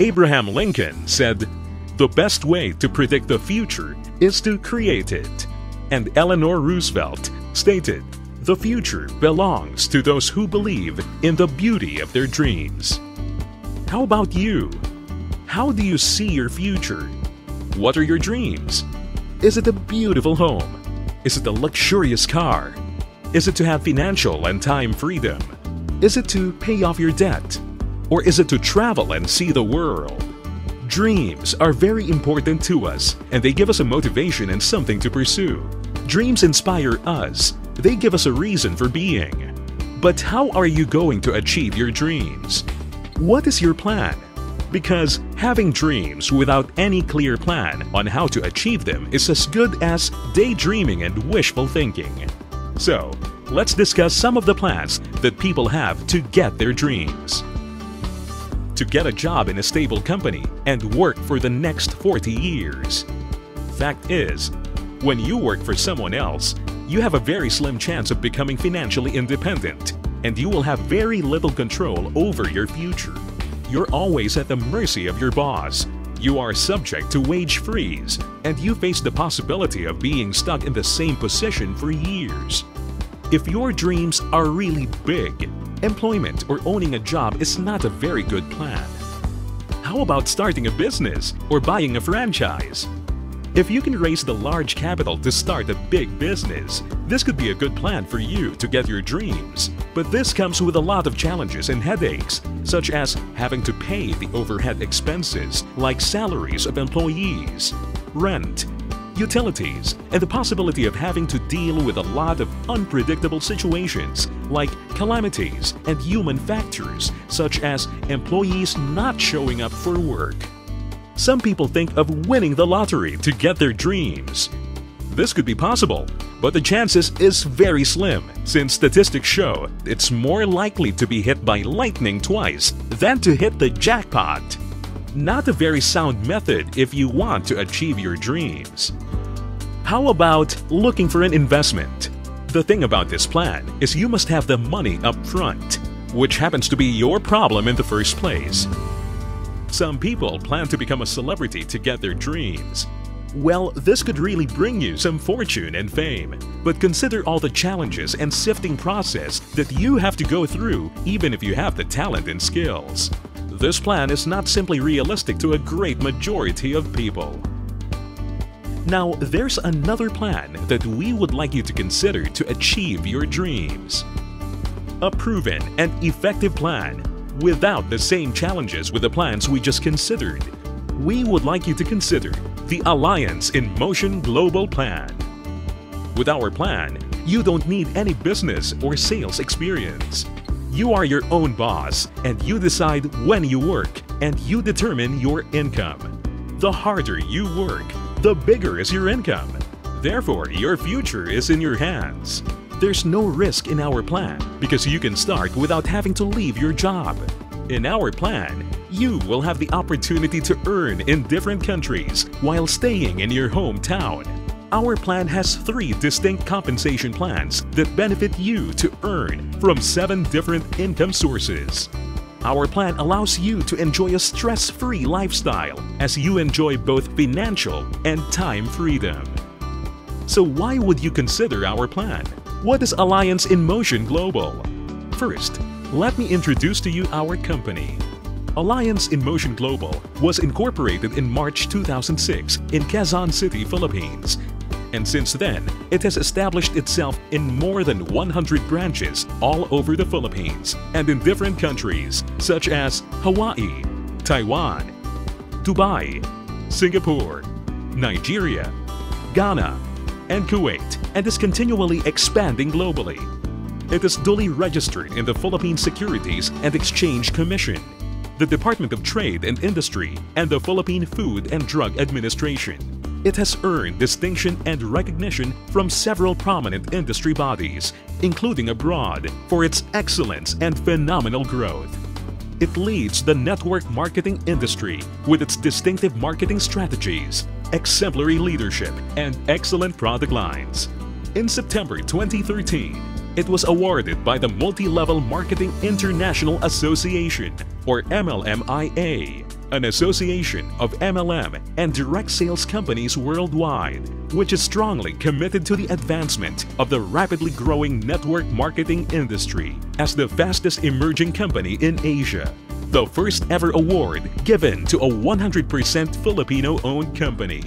Abraham Lincoln said, The best way to predict the future is to create it. And Eleanor Roosevelt stated, The future belongs to those who believe in the beauty of their dreams. How about you? How do you see your future? What are your dreams? Is it a beautiful home? Is it a luxurious car? Is it to have financial and time freedom? Is it to pay off your debt? Or is it to travel and see the world? Dreams are very important to us and they give us a motivation and something to pursue. Dreams inspire us, they give us a reason for being. But how are you going to achieve your dreams? What is your plan? Because having dreams without any clear plan on how to achieve them is as good as daydreaming and wishful thinking. So, let's discuss some of the plans that people have to get their dreams. To get a job in a stable company and work for the next 40 years. Fact is, when you work for someone else, you have a very slim chance of becoming financially independent and you will have very little control over your future. You're always at the mercy of your boss. You are subject to wage freeze, and you face the possibility of being stuck in the same position for years. If your dreams are really big, employment or owning a job is not a very good plan. How about starting a business or buying a franchise? If you can raise the large capital to start a big business, this could be a good plan for you to get your dreams. But this comes with a lot of challenges and headaches, such as having to pay the overhead expenses like salaries of employees, rent, utilities, and the possibility of having to deal with a lot of unpredictable situations like calamities and human factors such as employees not showing up for work. Some people think of winning the lottery to get their dreams. This could be possible, but the chances is very slim since statistics show it's more likely to be hit by lightning twice than to hit the jackpot. Not a very sound method if you want to achieve your dreams. How about looking for an investment? The thing about this plan is you must have the money up front, which happens to be your problem in the first place. Some people plan to become a celebrity to get their dreams. Well, this could really bring you some fortune and fame, but consider all the challenges and sifting process that you have to go through even if you have the talent and skills. This plan is not simply realistic to a great majority of people. Now, there's another plan that we would like you to consider to achieve your dreams. A proven and effective plan without the same challenges with the plans we just considered. We would like you to consider the Alliance in Motion Global Plan. With our plan, you don't need any business or sales experience. You are your own boss and you decide when you work and you determine your income. The harder you work, the bigger is your income. Therefore, your future is in your hands. There's no risk in our plan because you can start without having to leave your job. In our plan, you will have the opportunity to earn in different countries while staying in your hometown. Our plan has three distinct compensation plans that benefit you to earn from seven different income sources. Our plan allows you to enjoy a stress-free lifestyle as you enjoy both financial and time freedom. So why would you consider our plan? What is Alliance in Motion Global? First, let me introduce to you our company. Alliance in Motion Global was incorporated in March 2006 in Quezon City, Philippines. And since then, it has established itself in more than 100 branches all over the Philippines and in different countries such as Hawaii, Taiwan, Dubai, Singapore, Nigeria, Ghana, and Kuwait and is continually expanding globally. It is duly registered in the Philippine Securities and Exchange Commission, the Department of Trade and Industry, and the Philippine Food and Drug Administration. It has earned distinction and recognition from several prominent industry bodies, including abroad, for its excellence and phenomenal growth. It leads the network marketing industry with its distinctive marketing strategies, exemplary leadership, and excellent product lines. In September 2013, it was awarded by the Multi-Level Marketing International Association, or MLMIA, an association of MLM and direct sales companies worldwide, which is strongly committed to the advancement of the rapidly growing network marketing industry as the fastest emerging company in Asia. The first ever award given to a 100% Filipino owned company.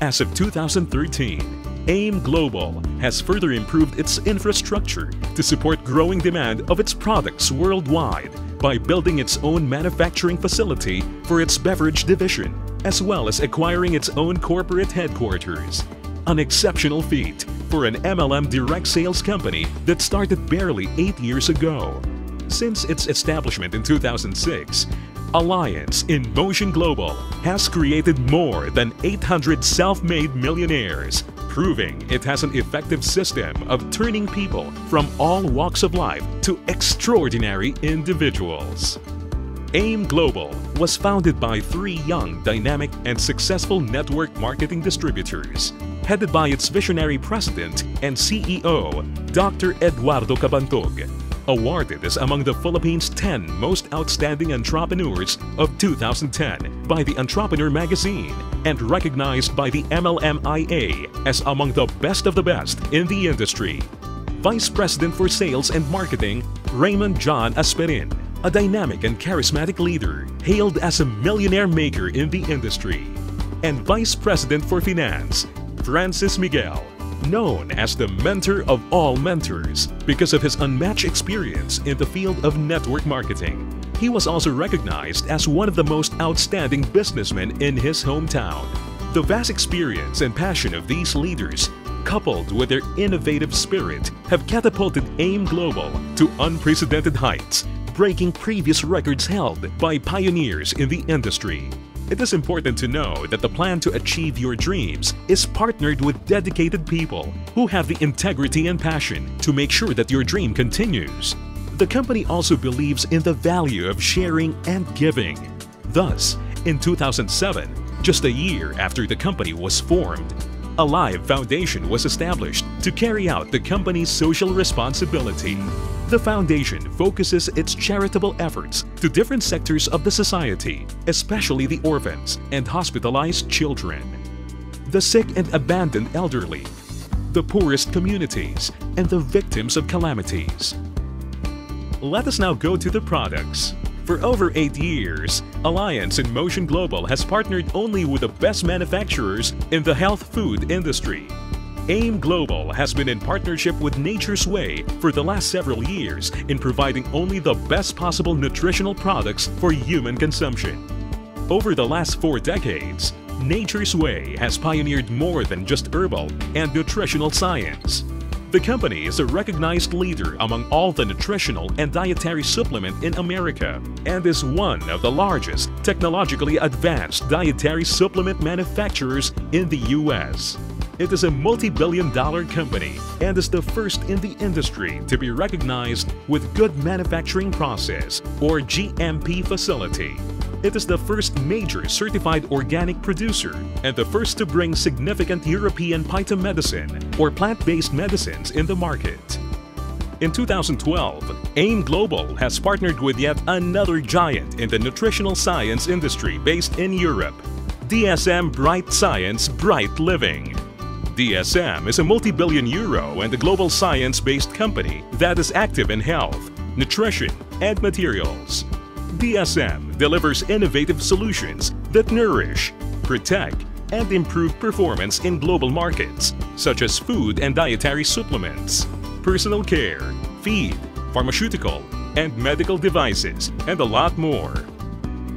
As of 2013, AIM Global has further improved its infrastructure to support growing demand of its products worldwide by building its own manufacturing facility for its beverage division, as well as acquiring its own corporate headquarters. An exceptional feat for an MLM direct sales company that started barely eight years ago. Since its establishment in 2006, Alliance in Motion Global has created more than 800 self-made millionaires proving it has an effective system of turning people from all walks of life to extraordinary individuals. AIM Global was founded by three young, dynamic, and successful network marketing distributors, headed by its visionary president and CEO, Dr. Eduardo Cabantog, awarded as among the Philippines' 10 most outstanding entrepreneurs of 2010 by the Entrepreneur magazine and recognized by the MLMIA as among the best of the best in the industry. Vice President for Sales and Marketing, Raymond John Asperin, a dynamic and charismatic leader hailed as a millionaire maker in the industry. And Vice President for Finance, Francis Miguel, known as the mentor of all mentors because of his unmatched experience in the field of network marketing. He was also recognized as one of the most outstanding businessmen in his hometown. The vast experience and passion of these leaders, coupled with their innovative spirit, have catapulted AIM Global to unprecedented heights, breaking previous records held by pioneers in the industry. It is important to know that the plan to achieve your dreams is partnered with dedicated people who have the integrity and passion to make sure that your dream continues. The company also believes in the value of sharing and giving. Thus, in 2007, just a year after the company was formed, Alive Foundation was established to carry out the company's social responsibility. The foundation focuses its charitable efforts to different sectors of the society, especially the orphans and hospitalized children, the sick and abandoned elderly, the poorest communities, and the victims of calamities. Let us now go to the products. For over eight years, Alliance in Motion Global has partnered only with the best manufacturers in the health food industry. AIM Global has been in partnership with Nature's Way for the last several years in providing only the best possible nutritional products for human consumption. Over the last four decades, Nature's Way has pioneered more than just herbal and nutritional science. The company is a recognized leader among all the nutritional and dietary supplement in America and is one of the largest technologically advanced dietary supplement manufacturers in the U.S. It is a multi-billion dollar company and is the first in the industry to be recognized with Good Manufacturing Process or GMP facility it is the first major certified organic producer and the first to bring significant European phytomedicine or plant-based medicines in the market. In 2012, AIM Global has partnered with yet another giant in the nutritional science industry based in Europe, DSM Bright Science Bright Living. DSM is a multi-billion euro and a global science-based company that is active in health, nutrition, and materials. DSM delivers innovative solutions that nourish, protect, and improve performance in global markets, such as food and dietary supplements, personal care, feed, pharmaceutical, and medical devices, and a lot more.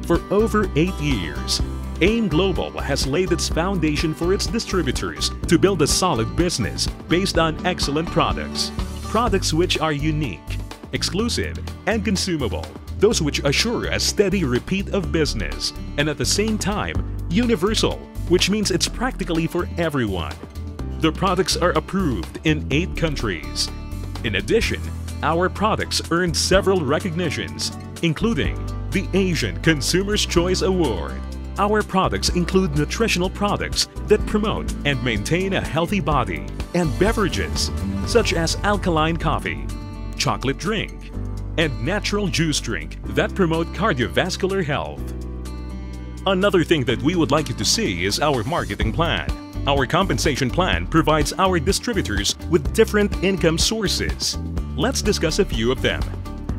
For over eight years, AIM Global has laid its foundation for its distributors to build a solid business based on excellent products. Products which are unique, exclusive, and consumable those which assure a steady repeat of business, and at the same time, universal, which means it's practically for everyone. The products are approved in eight countries. In addition, our products earned several recognitions, including the Asian Consumer's Choice Award. Our products include nutritional products that promote and maintain a healthy body, and beverages, such as alkaline coffee, chocolate drink, and natural juice drink that promote cardiovascular health. Another thing that we would like you to see is our marketing plan. Our compensation plan provides our distributors with different income sources. Let's discuss a few of them.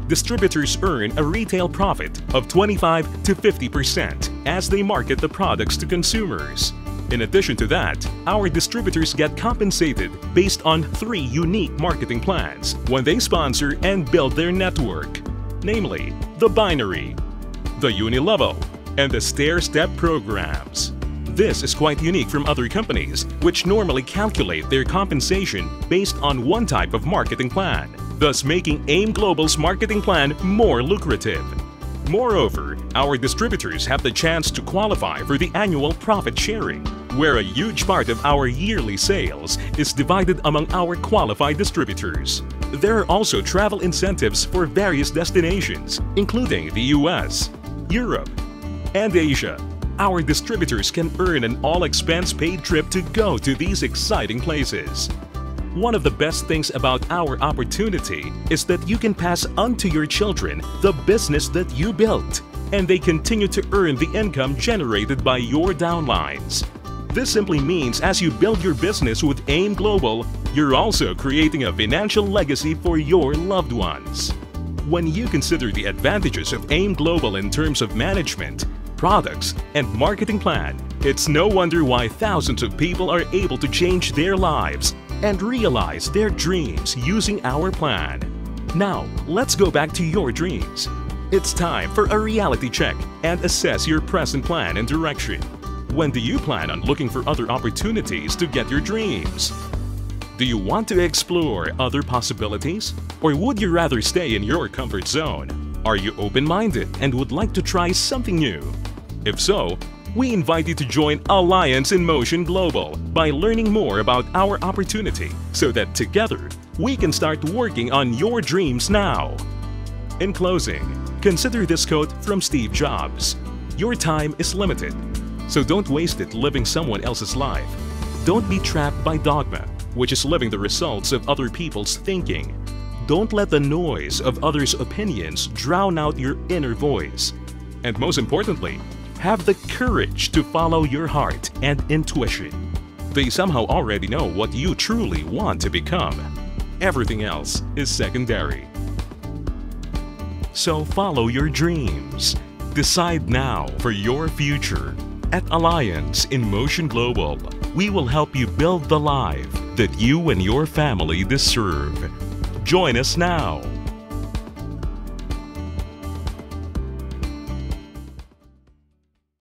Distributors earn a retail profit of 25 to 50% as they market the products to consumers. In addition to that, our distributors get compensated based on three unique marketing plans when they sponsor and build their network, namely the binary, the unilevel, and the stair-step programs. This is quite unique from other companies, which normally calculate their compensation based on one type of marketing plan, thus making AIM Global's marketing plan more lucrative. Moreover, our distributors have the chance to qualify for the annual profit sharing, where a huge part of our yearly sales is divided among our qualified distributors. There are also travel incentives for various destinations, including the US, Europe, and Asia. Our distributors can earn an all-expense paid trip to go to these exciting places. One of the best things about our opportunity is that you can pass on to your children the business that you built, and they continue to earn the income generated by your downlines. This simply means as you build your business with AIM Global, you're also creating a financial legacy for your loved ones. When you consider the advantages of AIM Global in terms of management, products, and marketing plan, it's no wonder why thousands of people are able to change their lives and realize their dreams using our plan. Now, let's go back to your dreams. It's time for a reality check and assess your present plan and direction. When do you plan on looking for other opportunities to get your dreams? Do you want to explore other possibilities? Or would you rather stay in your comfort zone? Are you open-minded and would like to try something new? If so, we invite you to join Alliance in Motion Global by learning more about our opportunity so that together we can start working on your dreams now. In closing, consider this quote from Steve Jobs Your time is limited, so don't waste it living someone else's life. Don't be trapped by dogma, which is living the results of other people's thinking. Don't let the noise of others' opinions drown out your inner voice. And most importantly, have the courage to follow your heart and intuition. They somehow already know what you truly want to become. Everything else is secondary. So follow your dreams. Decide now for your future. At Alliance in Motion Global, we will help you build the life that you and your family deserve. Join us now.